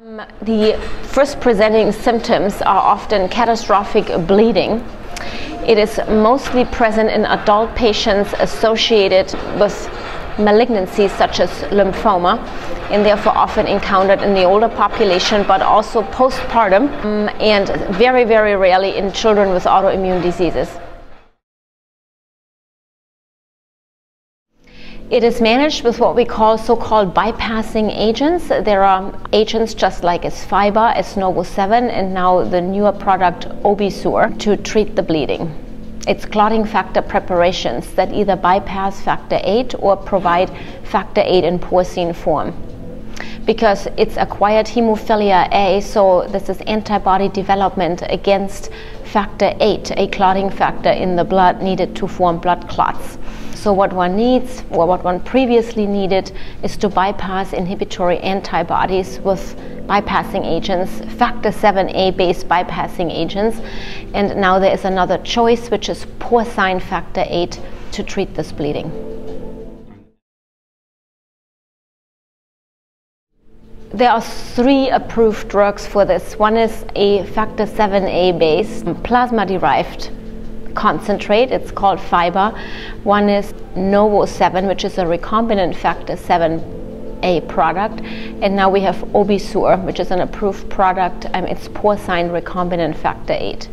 Um, the first presenting symptoms are often catastrophic bleeding. It is mostly present in adult patients associated with malignancies such as lymphoma and therefore often encountered in the older population but also postpartum um, and very very rarely in children with autoimmune diseases. It is managed with what we call so-called bypassing agents. There are agents just like as FEIBA, as NovoSeven, and now the newer product Obizur to treat the bleeding. It's clotting factor preparations that either bypass factor 8 or provide factor 8 in porcine form. Because it's acquired hemophilia A, so this is antibody development against factor 8, a clotting factor in the blood needed to form blood clots. So what one needs, or what one previously needed, is to bypass inhibitory antibodies with bypassing agents, factor 7A based bypassing agents. And now there is another choice, which is porcine factor 8 to treat this bleeding. There are three approved drugs for this. One is a factor 7A based plasma derived concentrate, it's called FEIBA. One is NovoSeven, which is a recombinant factor 7A product. And now we have Obizur, which is an approved product. Um, it's porcine recombinant factor 8.